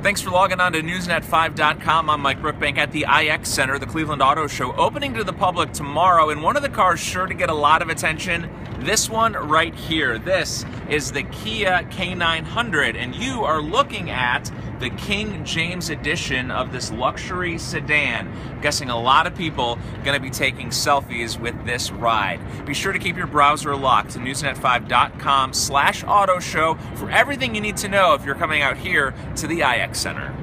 Thanks for logging on to Newsnet5.com. I'm Mike Brookbank at the IX Center, the Cleveland Auto Show, opening to the public tomorrow. And one of the cars sure to get a lot of attention this one right here. This is the Kia K900, and you are looking at the King James edition of this luxury sedan. I'm guessing a lot of people going to be taking selfies with this ride. Be sure to keep your browser locked to newsnet5.com slash auto show for everything you need to know if you're coming out here to the IX Tech Center.